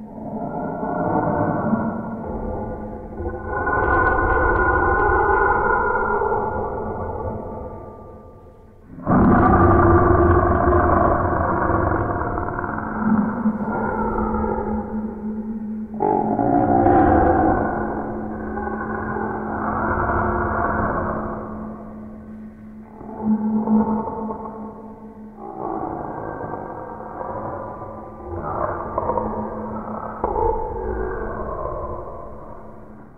you